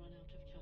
run out of time.